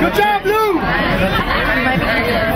Good job, Lou!